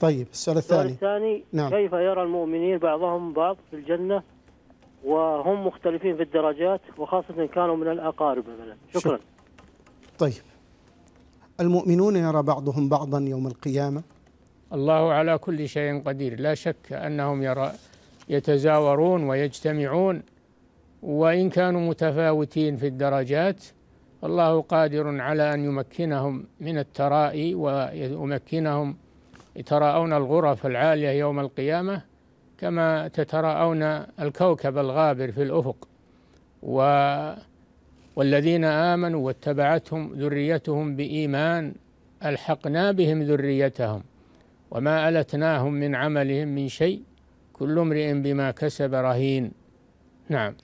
طيب السؤال السؤال الثاني. الثاني نعم. كيف يرى المؤمنين بعضهم بعض في الجنة وهم مختلفين في الدرجات وخاصة إن كانوا من الأقارب مثلا؟ شكرا شكرا. طيب. المؤمنون يرى بعضهم بعضا يوم القيامة؟ الله على كل شيء قدير. لا شك أنهم يرى يتزاورون ويجتمعون وإن كانوا متفاوتين في الدرجات الله قادر على أن يمكنهم من الترائي ويمكنهم يتراءون الغرف العالية يوم القيامة كما تتراءون الكوكب الغابر في الأفق. و والذين آمنوا واتبعتهم ذريتهم بإيمان ألحقنا بهم ذريتهم وما ألتناهم من عملهم من شيء. كل امرئ بما كسب رهين. نعم.